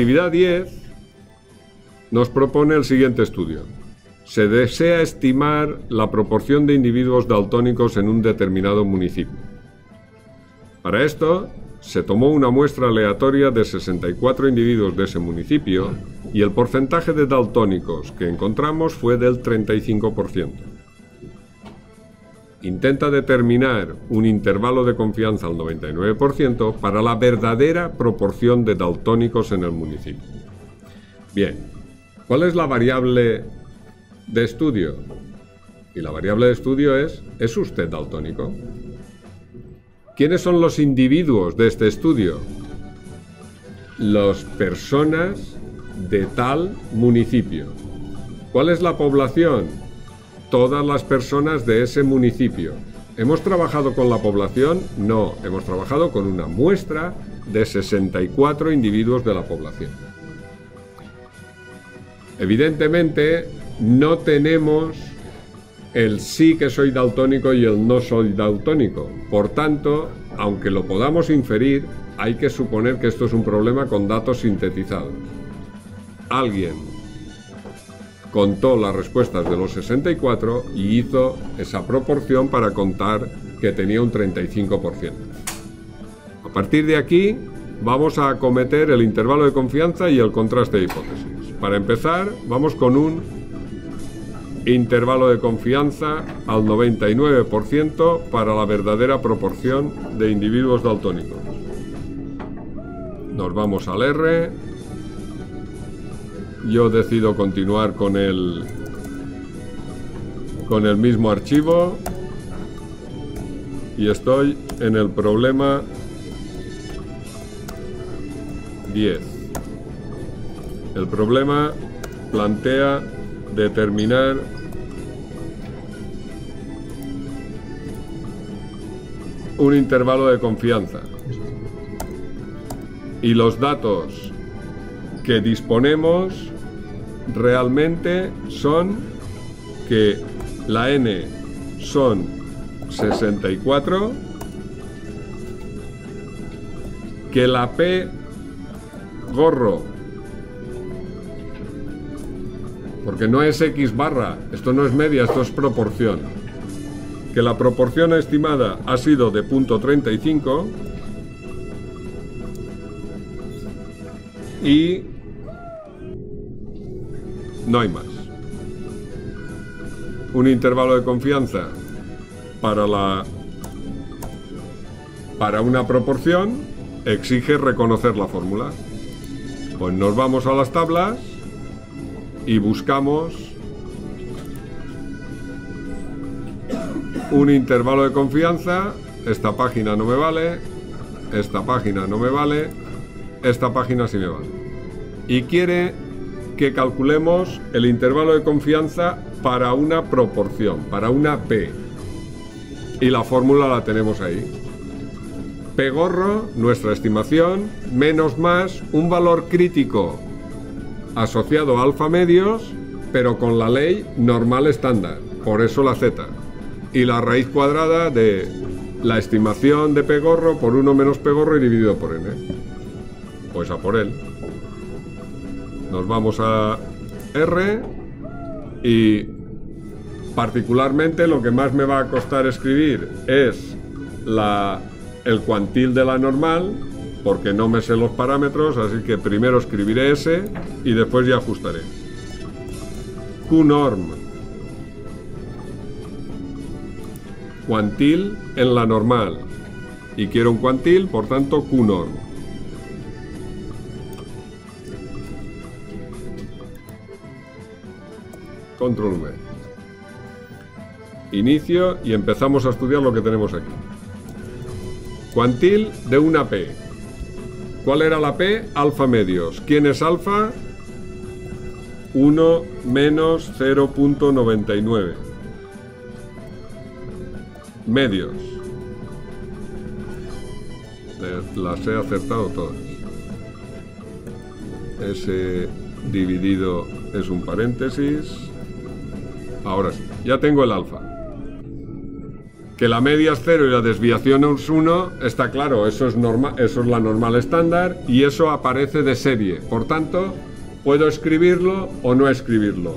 Actividad 10 nos propone el siguiente estudio. Se desea estimar la proporción de individuos daltónicos en un determinado municipio. Para esto, se tomó una muestra aleatoria de 64 individuos de ese municipio y el porcentaje de daltónicos que encontramos fue del 35%. Intenta determinar un intervalo de confianza al 99% para la verdadera proporción de daltónicos en el municipio. Bien, ¿cuál es la variable de estudio? Y la variable de estudio es, ¿es usted daltónico? ¿Quiénes son los individuos de este estudio? Las personas de tal municipio. ¿Cuál es la población? Todas las personas de ese municipio. ¿Hemos trabajado con la población? No, hemos trabajado con una muestra de 64 individuos de la población. Evidentemente, no tenemos el sí que soy daltónico y el no soy daltónico. Por tanto, aunque lo podamos inferir, hay que suponer que esto es un problema con datos sintetizados. Alguien contó las respuestas de los 64 y hizo esa proporción para contar que tenía un 35%. A partir de aquí, vamos a acometer el intervalo de confianza y el contraste de hipótesis. Para empezar, vamos con un intervalo de confianza al 99% para la verdadera proporción de individuos daltónicos. Nos vamos al R. Yo decido continuar con el con el mismo archivo y estoy en el problema 10. El problema plantea determinar un intervalo de confianza. Y los datos que disponemos realmente son que la n son 64, que la p gorro porque no es X barra, esto no es media, esto es proporción. Que la proporción estimada ha sido de punto 35 y no hay más. Un intervalo de confianza para la para una proporción exige reconocer la fórmula. Pues nos vamos a las tablas y buscamos un intervalo de confianza. Esta página no me vale, esta página no me vale, esta página sí me vale. Y quiere que calculemos el intervalo de confianza para una proporción, para una P. Y la fórmula la tenemos ahí. P gorro, nuestra estimación, menos más un valor crítico asociado a alfa medios, pero con la ley normal estándar, por eso la z. Y la raíz cuadrada de la estimación de pegorro por 1 menos pegorro y dividido por n. Pues a por él. Nos vamos a R y particularmente lo que más me va a costar escribir es la, el cuantil de la normal porque no me sé los parámetros, así que primero escribiré ese y después ya ajustaré. QNorm. Cuantil en la normal. Y quiero un cuantil, por tanto QNorm. Control V. Inicio y empezamos a estudiar lo que tenemos aquí. Cuantil de una P. ¿Cuál era la P? Alfa medios. ¿Quién es alfa? 1 menos 0.99. Medios. Las he acertado todas. Ese dividido es un paréntesis. Ahora sí, ya tengo el alfa. que la media es 0 y la desviación es 1, está claro, eso es, norma, eso es la normal estándar y eso aparece de serie. Por tanto, puedo escribirlo o no escribirlo.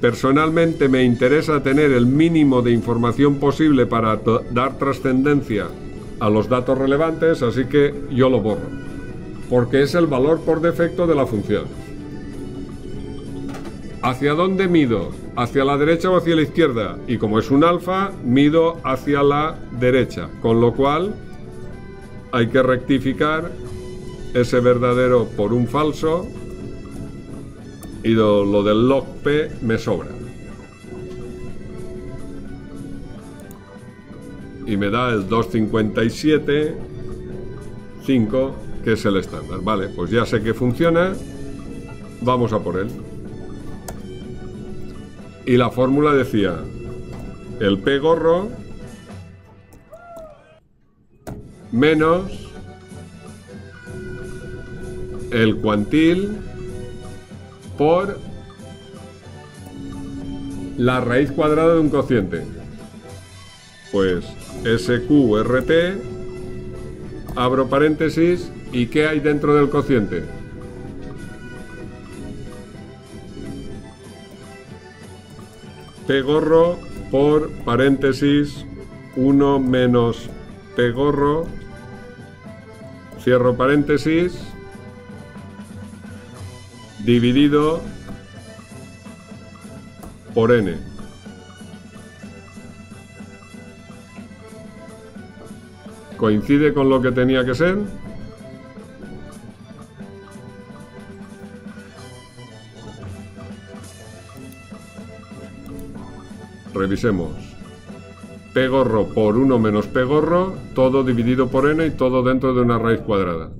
Personalmente me interesa tener el mínimo de información posible para dar trascendencia a los datos relevantes, así que yo lo borro, porque es el valor por defecto de la función. ¿Hacia dónde mido? ¿Hacia la derecha o hacia la izquierda? Y como es un alfa, mido hacia la derecha, con lo cual hay que rectificar ese verdadero por un falso y lo, del log P me sobra. Y me da el 257 5, que es el estándar. Vale, pues ya sé que funciona. Vamos a por él. Y la fórmula decía, el P gorro menos el cuantil por la raíz cuadrada de un cociente. Pues SQRT, abro paréntesis, ¿y qué hay dentro del cociente? P gorro por paréntesis 1 menos P gorro, cierro paréntesis, dividido por n. ¿Coincide con lo que tenía que ser? Revisemos. P gorro por 1 menos P gorro, todo dividido por n y todo dentro de una raíz cuadrada.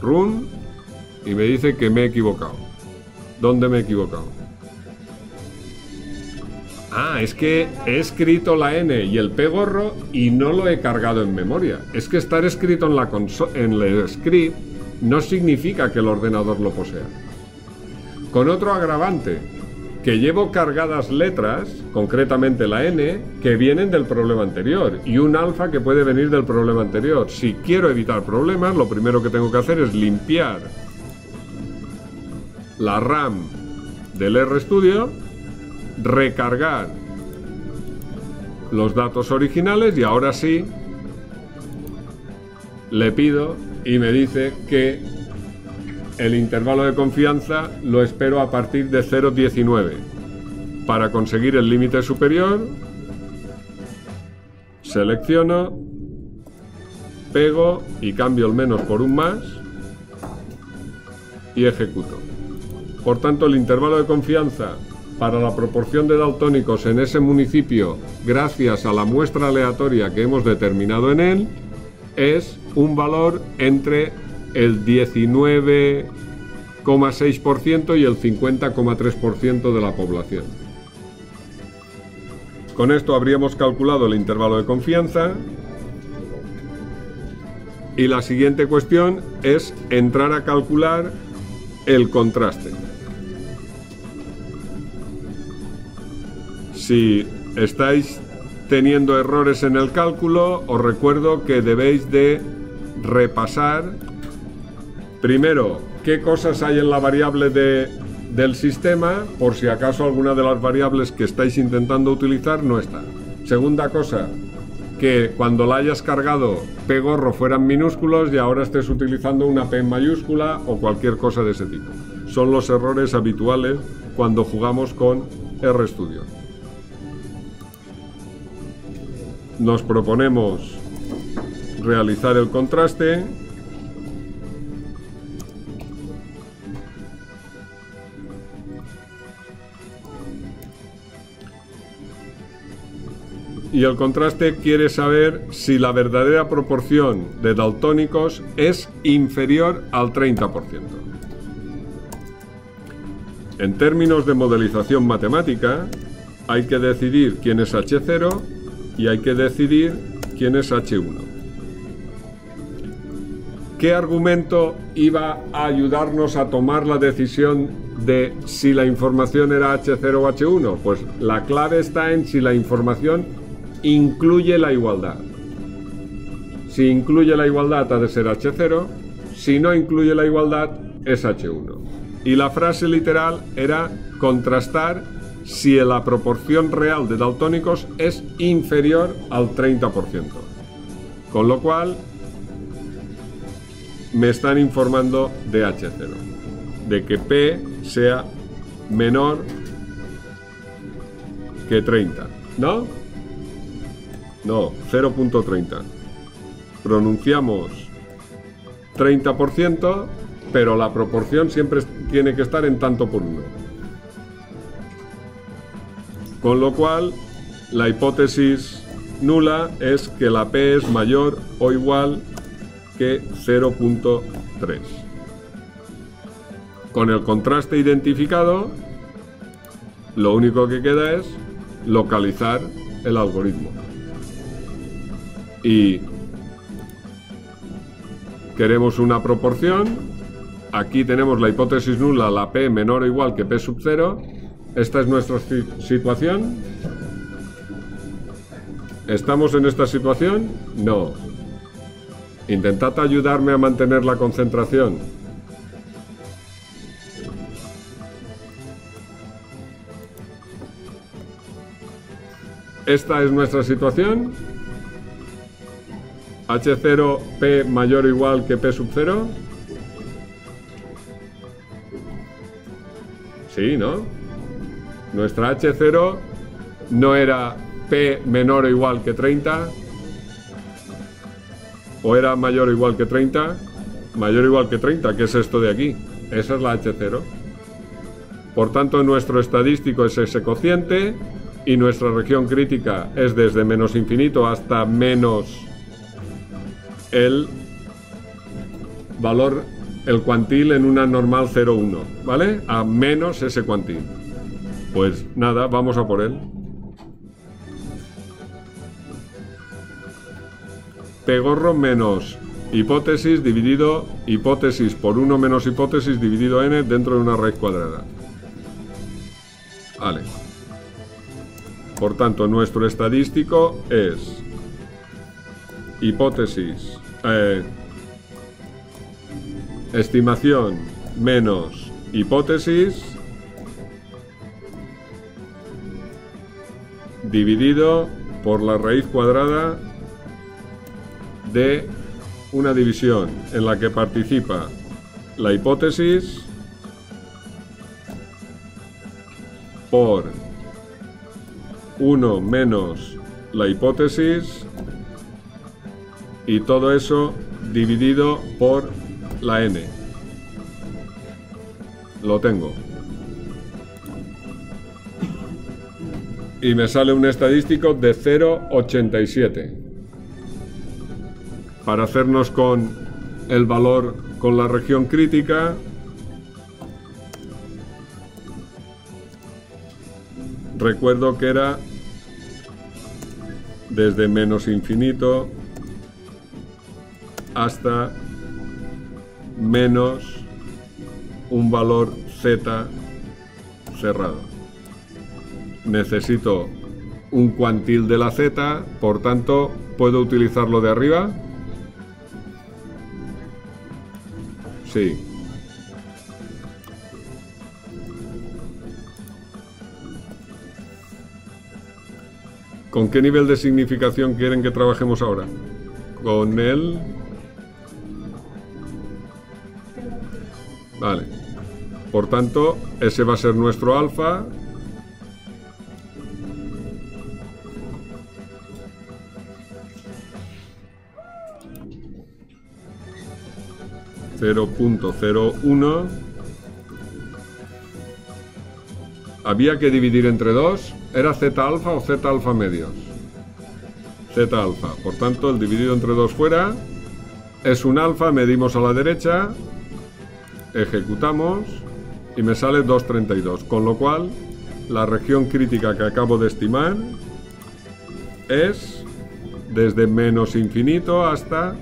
run y me dice que me he equivocado. ¿Dónde me he equivocado? Ah, es que he escrito la N y el P gorro y no lo he cargado en memoria. Es que estar escrito en, la en el script no significa que el ordenador lo posea. Con otro agravante, que llevo cargadas letras, concretamente la N, que vienen del problema anterior y un alfa que puede venir del problema anterior. Si quiero evitar problemas, lo primero que tengo que hacer es limpiar la RAM del RStudio, recargar los datos originales y ahora sí le pido y me dice que el intervalo de confianza lo espero a partir de 0,19. Para conseguir el límite superior, selecciono, pego y cambio el menos por un más y ejecuto. Por tanto, el intervalo de confianza para la proporción de daltónicos en ese municipio, gracias a la muestra aleatoria que hemos determinado en él, es un valor entre el 19,6% y el 50,3% de la población. Con esto habríamos calculado el intervalo de confianza y la siguiente cuestión es entrar a calcular el contraste. Si estáis teniendo errores en el cálculo, os recuerdo que debéis de repasar Primero, qué cosas hay en la variable del sistema, por si acaso alguna de las variables que estáis intentando utilizar no está. Segunda cosa, que cuando la hayas cargado P gorro fueran minúsculos y ahora estés utilizando una P en mayúscula o cualquier cosa de ese tipo. Son los errores habituales cuando jugamos con RStudio. Nos proponemos realizar el contraste y el contraste quiere saber si la verdadera proporción de daltónicos es inferior al 30%. En términos de modelización matemática, hay que decidir quién es H0 y hay que decidir quién es H1. ¿Qué argumento iba a ayudarnos a tomar la decisión de si la información era H0 o H1? Pues la clave está en si la información incluye la igualdad. Si incluye la igualdad ha de ser H0, si no incluye la igualdad es H1. Y la frase literal era contrastar si la proporción real de daltónicos es inferior al 30%. Con lo cual, me están informando de H0, de que P sea menor que 30, ¿no? No, 0.30. Pronunciamos 30%, pero la proporción siempre tiene que estar en tanto por uno. Con lo cual, la hipótesis nula es que la P es mayor o igual que 0.3. Con el contraste identificado, lo único que queda es localizar el algoritmo. Y queremos una proporción. Aquí tenemos la hipótesis nula, la P menor o igual que P sub 0 esta es nuestra situación. ¿Estamos en esta situación? No. Intentad ayudarme a mantener la concentración. Esta es nuestra situación. H0P mayor o igual que P sub 0. Sí, ¿no? Nuestra H0 no era P menor o igual que 30, o era mayor o igual que 30, mayor o igual que 30, que es esto de aquí. Esa es la H0. Por tanto, nuestro estadístico es ese cociente y nuestra región crítica es desde menos infinito hasta menos el valor, el cuantil en una normal 0,1, ¿vale? A menos ese cuantil. Pues nada, vamos a por él. Pegorro menos hipótesis dividido hipótesis por 1 menos hipótesis dividido n dentro de una raíz cuadrada. Vale. Por tanto, nuestro estadístico es hipótesis, eh, estimación menos hipótesis dividido por la raíz cuadrada de una división en la que participa la hipótesis por 1 menos la hipótesis y todo eso dividido por la n. Lo tengo. y me sale un estadístico de 0,87. Para hacernos con el valor con la región crítica, recuerdo que era desde menos infinito hasta menos un valor z cerrado necesito un cuantil de la z, por tanto, ¿puedo utilizarlo de arriba? Sí. ¿Con qué nivel de significación quieren que trabajemos ahora? Con el... Vale. Por tanto, ese va a ser nuestro alfa 0.01 había que dividir entre dos. Era z alfa o z alfa medios z alfa. Por tanto el dividido entre dos fuera es un alfa medimos a la derecha ejecutamos y me sale 232 con lo cual la región crítica que acabo de estimar es desde menos infinito hasta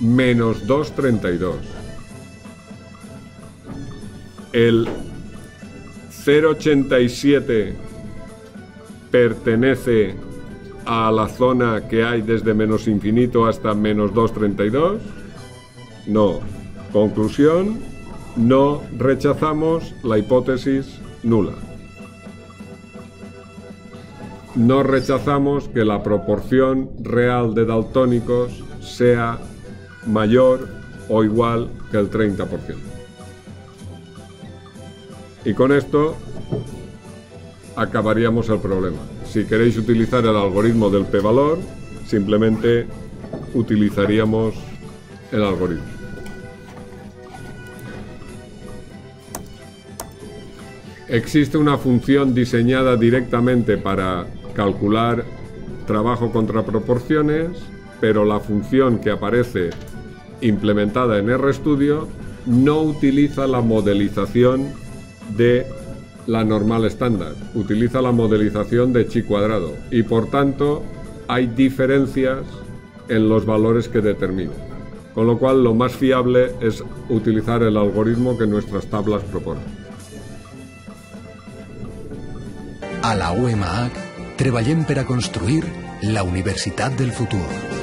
menos 2,32. El 0,87 pertenece a la zona que hay desde menos infinito hasta menos 2,32. No. Conclusión, no rechazamos la hipótesis nula. No rechazamos que la proporción real de daltónicos sea mayor o igual que el 30%. Y con esto acabaríamos el problema. Si queréis utilizar el algoritmo del p-valor, simplemente utilizaríamos el algoritmo. Existe una función diseñada directamente para calcular trabajo contra proporciones, pero la función que aparece implementada en RStudio no utiliza la modelización de la normal estándar, utiliza la modelización de chi cuadrado y por tanto hay diferencias en los valores que determina. Con lo cual lo más fiable es utilizar el algoritmo que nuestras tablas proponen. A la UMH treballem per a construir la Universitat del Futur.